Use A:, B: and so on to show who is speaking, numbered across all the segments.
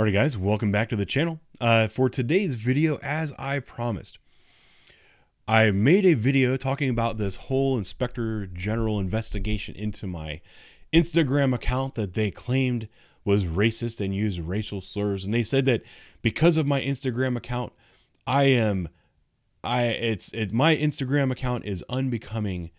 A: Alright guys, welcome back to the channel. Uh, for today's video, as I promised, I made a video talking about this whole Inspector General investigation into my Instagram account that they claimed was racist and used racial slurs. And they said that because of my Instagram account, I am I it's it my Instagram account is unbecoming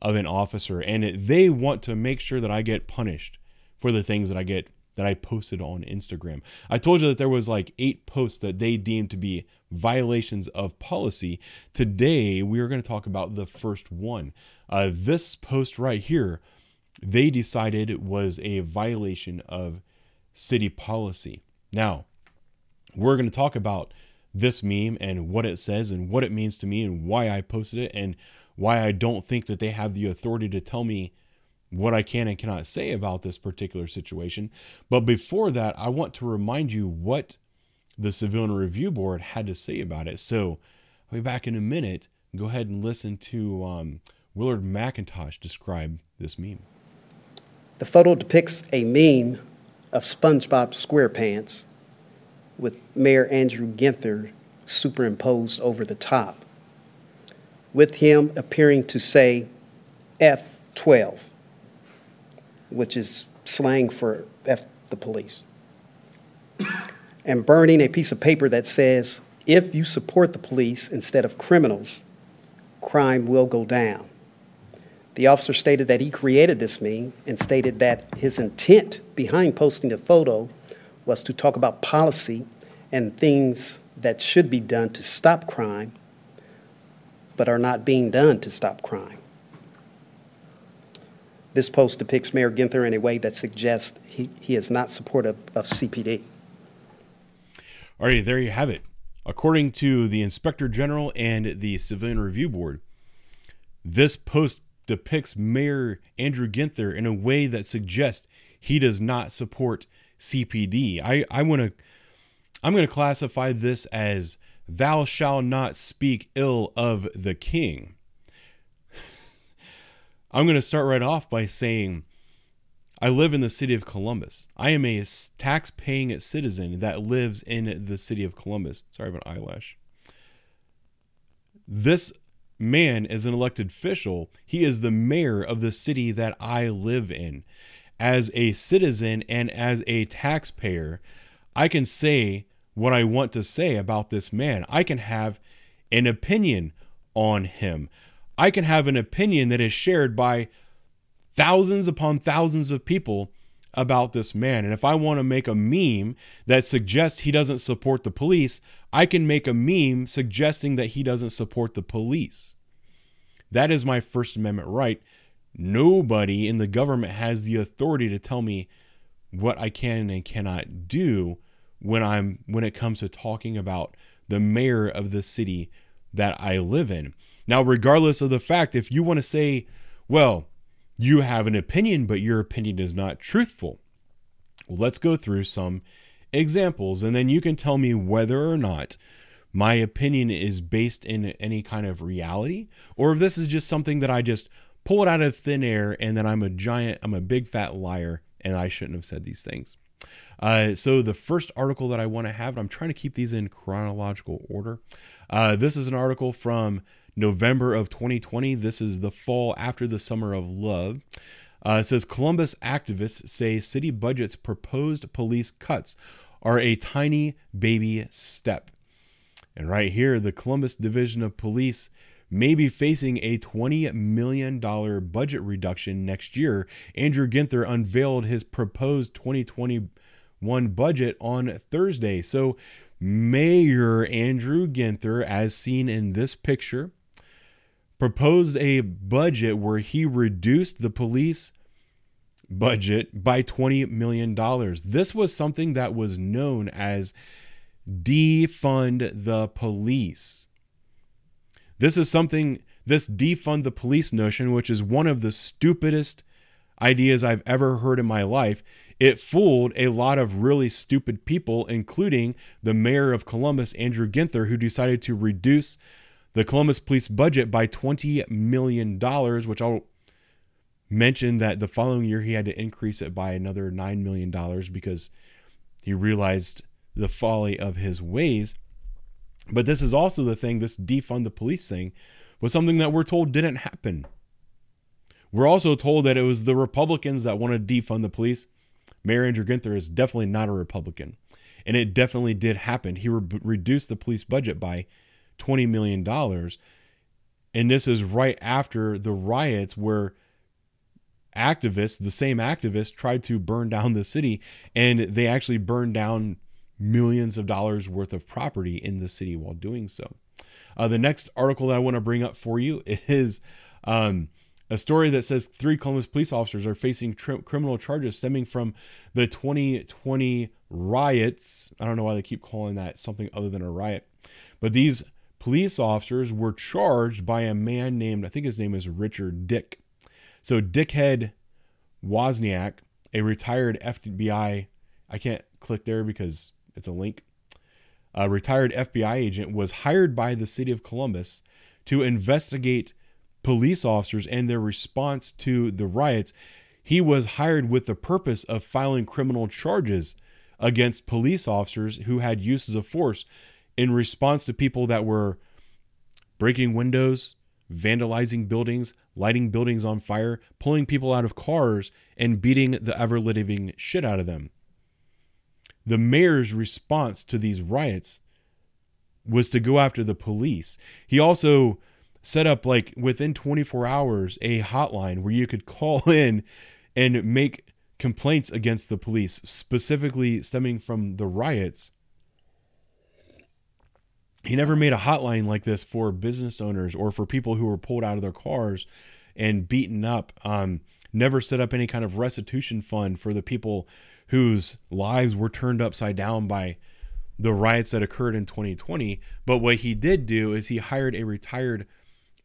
A: of an officer and it, they want to make sure that I get punished for the things that I get that I posted on Instagram. I told you that there was like eight posts that they deemed to be violations of policy. Today we are going to talk about the first one. Uh, this post right here, they decided was a violation of city policy. Now, we're going to talk about this meme and what it says and what it means to me and why I posted it and why I don't think that they have the authority to tell me what I can and cannot say about this particular situation. But before that, I want to remind you what the Civilian Review Board had to say about it. So I'll be back in a minute. Go ahead and listen to um, Willard McIntosh describe this meme.
B: The photo depicts a meme of SpongeBob SquarePants with Mayor Andrew Ginther superimposed over the top, with him appearing to say F12, which is slang for F the police, and burning a piece of paper that says, if you support the police instead of criminals, crime will go down. The officer stated that he created this meme and stated that his intent behind posting the photo was to talk about policy and things that should be done to stop crime, but are not being done to stop crime. This post depicts Mayor Ginther in a way that suggests he, he is not supportive of CPD.
A: All right, there you have it. According to the Inspector General and the Civilian Review Board, this post depicts Mayor Andrew Ginther in a way that suggests he does not support CPD. I, I want to I'm going to classify this as thou shalt not speak ill of the king. I'm going to start right off by saying I live in the city of Columbus. I am a tax paying citizen that lives in the city of Columbus. Sorry about eyelash. This man is an elected official. He is the mayor of the city that I live in. As a citizen and as a taxpayer, I can say what I want to say about this man. I can have an opinion on him. I can have an opinion that is shared by thousands upon thousands of people about this man. And if I want to make a meme that suggests he doesn't support the police, I can make a meme suggesting that he doesn't support the police. That is my First Amendment right. Nobody in the government has the authority to tell me what I can and cannot do when I'm when it comes to talking about the mayor of the city that I live in. Now, regardless of the fact, if you want to say, well, you have an opinion, but your opinion is not truthful, well, let's go through some examples and then you can tell me whether or not my opinion is based in any kind of reality or if this is just something that I just pull it out of thin air and then I'm a giant, I'm a big fat liar and I shouldn't have said these things. Uh, so the first article that I want to have, and I'm trying to keep these in chronological order. Uh, this is an article from November of 2020. This is the fall after the summer of love. Uh, it says Columbus activists say city budget's proposed police cuts are a tiny baby step. And right here, the Columbus Division of Police may be facing a $20 million budget reduction next year. Andrew Ginther unveiled his proposed 2021 budget on Thursday. So, Mayor Andrew Ginther, as seen in this picture, proposed a budget where he reduced the police budget by $20 million. This was something that was known as defund the police. This is something, this defund the police notion, which is one of the stupidest ideas I've ever heard in my life. It fooled a lot of really stupid people, including the mayor of Columbus, Andrew Ginther, who decided to reduce the Columbus Police budget by $20 million, which I'll mention that the following year he had to increase it by another $9 million because he realized the folly of his ways. But this is also the thing, this defund the police thing was something that we're told didn't happen. We're also told that it was the Republicans that want to defund the police. Mayor Andrew Ginther is definitely not a Republican. And it definitely did happen. He re- reduced the police budget by $20 million. And this is right after the riots where activists, the same activists, tried to burn down the city. And they actually burned down millions of dollars worth of property in the city while doing so. Uh, the next article that I want to bring up for you is um, a story that says three Columbus police officers are facing criminal charges stemming from the 2020 riots. I don't know why they keep calling that something other than a riot, but these police officers were charged by a man named, I think his name is Richard Dick. So, Dickhead Wozniak, a retired FBI, I can't click there because it's a link. A retired FBI agent was hired by the city of Columbus to investigate police officers and their response to the riots. He was hired with the purpose of filing criminal charges against police officers who had uses of force in response to people that were breaking windows, vandalizing buildings, lighting buildings on fire, pulling people out of cars, and beating the ever living shit out of them the mayor's response to these riots was to go after the police. He also set up like within 24 hours a hotline where you could call in and make complaints against the police specifically stemming from the riots. He never made a hotline like this for business owners or for people who were pulled out of their cars and beaten up. Um, never set up any kind of restitution fund for the people whose lives were turned upside down by the riots that occurred in 2020. But what he did do is he hired a retired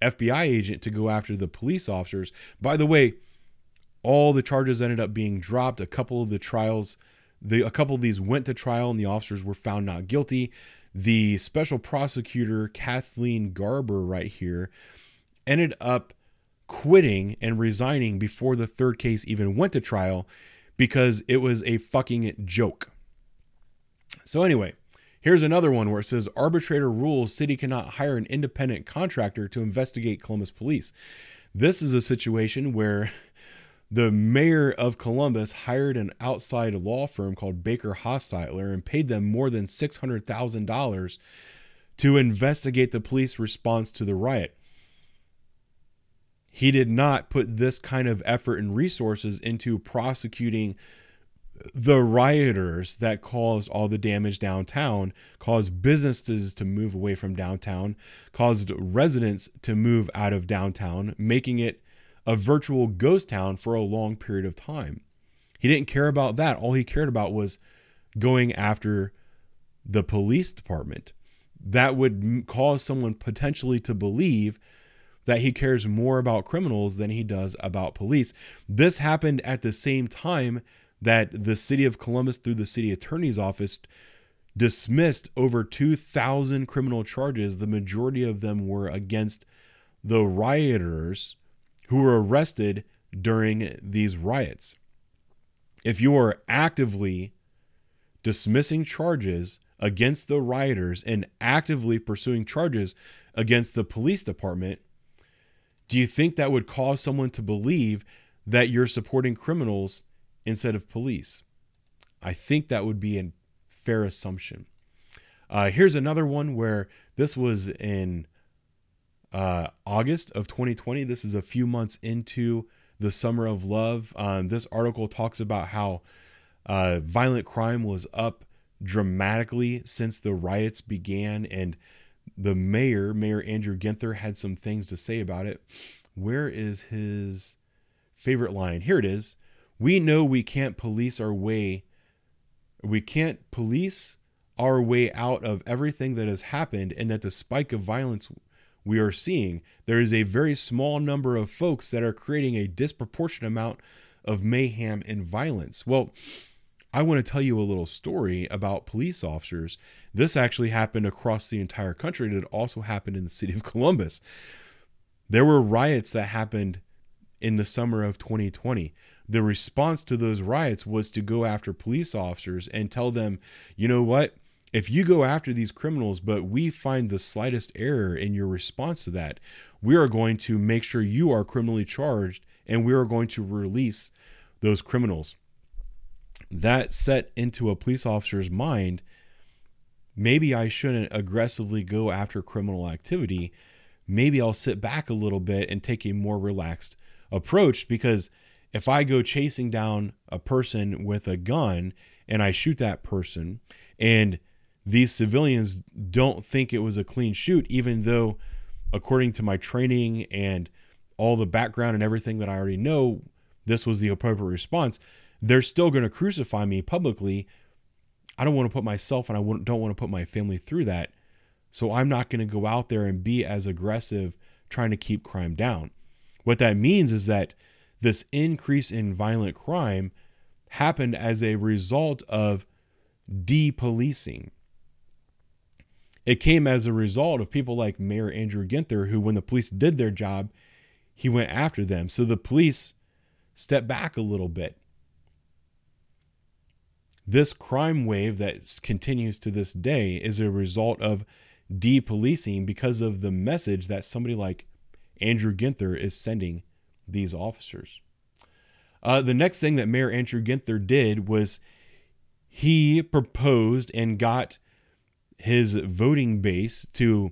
A: FBI agent to go after the police officers. By the way, all the charges ended up being dropped. A couple of the trials, the a couple of these went to trial and the officers were found not guilty. The special prosecutor Kathleen Garber right here ended up quitting and resigning before the third case even went to trial because it was a fucking joke. So, anyway, here's another one where it says arbitrator rules city cannot hire an independent contractor to investigate Columbus police. This is a situation where the mayor of Columbus hired an outside law firm called Baker Hostetler and paid them more than $600,000 to investigate the police response to the riot he did not put this kind of effort and resources into prosecuting the rioters that caused all the damage downtown, caused businesses to move away from downtown, caused residents to move out of downtown, making it a virtual ghost town for a long period of time. He didn't care about that. All he cared about was going after the police department. That would cause someone potentially to believe that he cares more about criminals than he does about police. This happened at the same time that the city of Columbus, through the city attorney's office, dismissed over 2,000 criminal charges. The majority of them were against the rioters who were arrested during these riots. If you are actively dismissing charges against the rioters and actively pursuing charges against the police department, do you think that would cause someone to believe that you're supporting criminals instead of police? I think that would be a fair assumption. Uh, here's another one where this was in uh, August of 2020. This is a few months into the summer of love. Um, this article talks about how uh, violent crime was up dramatically since the riots began and the mayor, Mayor Andrew Ginther, had some things to say about it. Where is his favorite line? Here it is. We know we can't police our way. We can't police our way out of everything that has happened, and that the spike of violence we are seeing, there is a very small number of folks that are creating a disproportionate amount of mayhem and violence. Well, I want to tell you a little story about police officers. This actually happened across the entire country, and it also happened in the city of Columbus. There were riots that happened in the summer of 2020. The response to those riots was to go after police officers and tell them, you know what? If you go after these criminals, but we find the slightest error in your response to that, we are going to make sure you are criminally charged and we are going to release those criminals. That set into a police officer's mind maybe I shouldn't aggressively go after criminal activity. Maybe I'll sit back a little bit and take a more relaxed approach because if I go chasing down a person with a gun and I shoot that person and these civilians don't think it was a clean shoot, even though, according to my training and all the background and everything that I already know, this was the appropriate response, they're still going to crucify me publicly. I don't want to put myself and I don't want to put my family through that. So I'm not going to go out there and be as aggressive trying to keep crime down. What that means is that this increase in violent crime happened as a result of depolicing. It came as a result of people like Mayor Andrew Ginther, who, when the police did their job, he went after them. So the police stepped back a little bit. This crime wave that continues to this day is a result of depolicing because of the message that somebody like Andrew Ginther is sending these officers. Uh, the next thing that Mayor Andrew Ginther did was he proposed and got his voting base to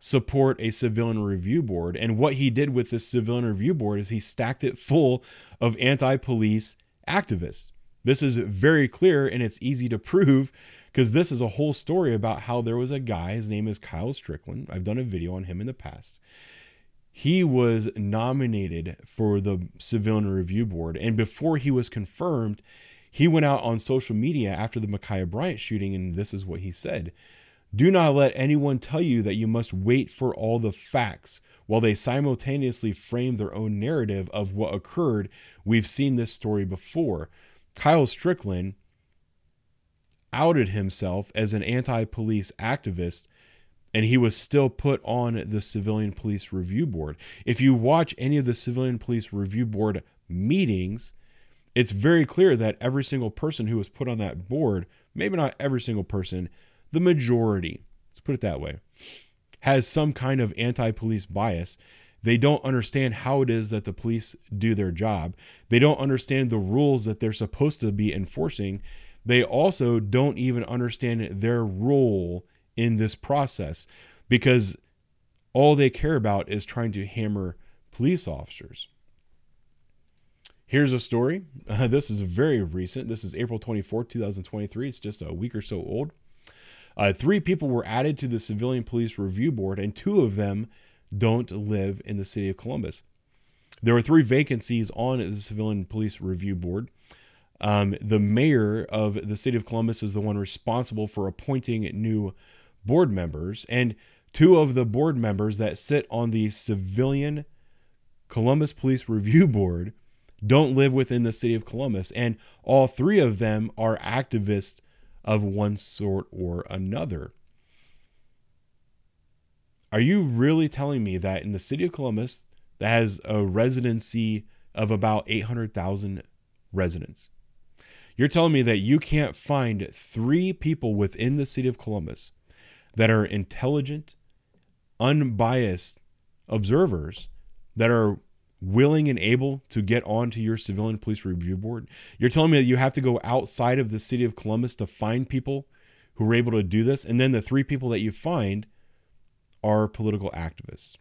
A: support a civilian review board. And what he did with this civilian review board is he stacked it full of anti police activists. This is very clear and it's easy to prove because this is a whole story about how there was a guy, his name is Kyle Strickland. I've done a video on him in the past. He was nominated for the Civilian Review Board, and before he was confirmed, he went out on social media after the Ma'Khia Bryant shooting, and this is what he said Do not let anyone tell you that you must wait for all the facts while they simultaneously frame their own narrative of what occurred. We've seen this story before. Kyle Strickland outed himself as an anti police activist and he was still put on the Civilian Police Review Board. If you watch any of the Civilian Police Review Board meetings, it's very clear that every single person who was put on that board, maybe not every single person, the majority, let's put it that way, has some kind of anti police bias. They don't understand how it is that the police do their job. They don't understand the rules that they're supposed to be enforcing. They also don't even understand their role in this process because all they care about is trying to hammer police officers. Here's a story. Uh, this is very recent. This is April 24, 2023. It's just a week or so old. Uh, three people were added to the Civilian Police Review Board, and two of them don't live in the city of Columbus. There were three vacancies on the Civilian Police Review Board. Um, the mayor of the city of Columbus is the one responsible for appointing new board members, and two of the board members that sit on the civilian Columbus Police Review Board don't live within the city of Columbus, and all three of them are activists of one sort or another. Are you really telling me that in the city of Columbus, that has a residency of about 800,000 residents, you're telling me that you can't find three people within the city of Columbus that are intelligent, unbiased observers that are willing and able to get onto your civilian police review board. You're telling me that you have to go outside of the city of Columbus to find people who are able to do this, and then the three people that you find are political activists.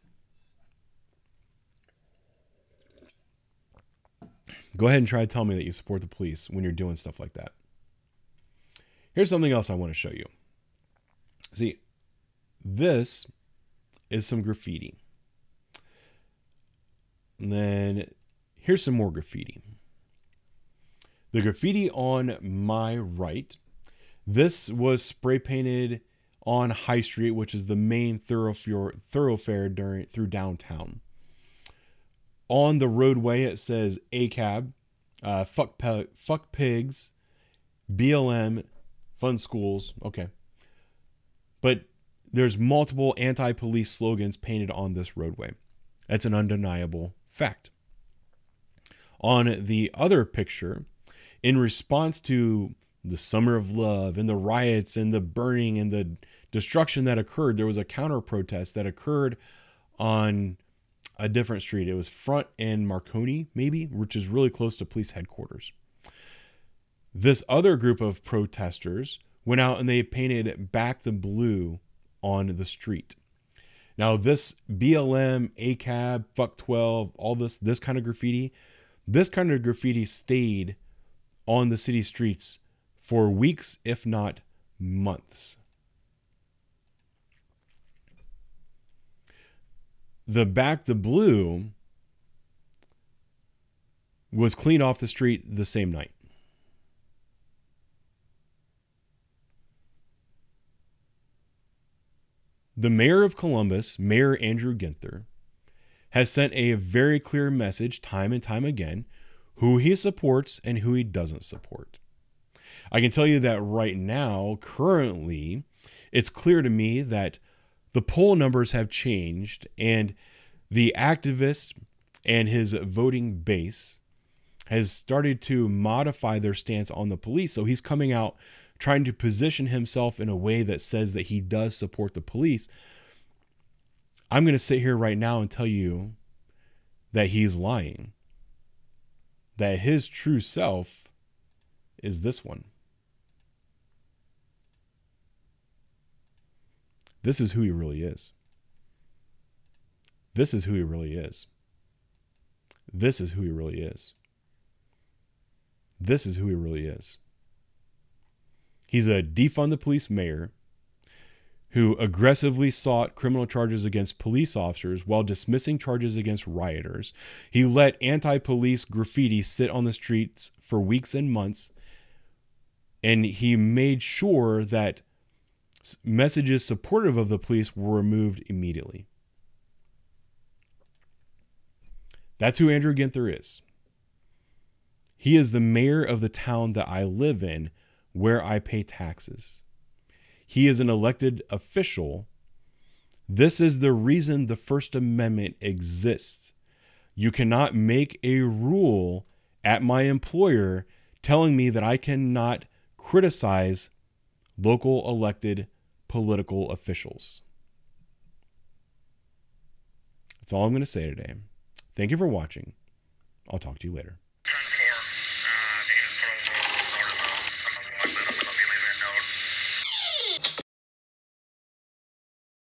A: Go ahead and try to tell me that you support the police when you're doing stuff like that. Here's something else I want to show you. See, this is some graffiti. And then here's some more graffiti. The graffiti on my right, this was spray painted on High Street, which is the main thoroughfare thoroughfare during through downtown. On the roadway, it says ACAB, uh, fuck, pe- fuck pigs, BLM, fun schools. Okay. But there's multiple anti police slogans painted on this roadway. That's an undeniable fact. On the other picture, in response to the summer of love and the riots and the burning and the destruction that occurred, there was a counter protest that occurred on a different street. It was Front and Marconi, maybe, which is really close to police headquarters. This other group of protesters went out and they painted back the blue on the street. Now, this BLM, ACAB, fuck 12, all this, this kind of graffiti, this kind of graffiti stayed on the city streets for weeks, if not months. The back the blue was cleaned off the street the same night. The mayor of Columbus, Mayor Andrew Ginther, has sent a very clear message time and time again who he supports and who he doesn't support. I can tell you that right now, currently, it's clear to me that the poll numbers have changed and the activist and his voting base has started to modify their stance on the police. So he's coming out trying to position himself in a way that says that he does support the police. I'm going to sit here right now and tell you that he's lying. That his true self is this one. This is who he really is. This is who he really is. This is who he really is. This is who he really is. He's a defund the police mayor who aggressively sought criminal charges against police officers while dismissing charges against rioters. He let anti police graffiti sit on the streets for weeks and months, and he made sure that messages supportive of the police were removed immediately. That's who Andrew Ginther is. He is the mayor of the town that I live in where I pay taxes. He is an elected official. This is the reason the First Amendment exists. You cannot make a rule at my employer telling me that I cannot criticize local elected political officials. That's all I'm going to say today. Thank you for watching. I'll talk to you later.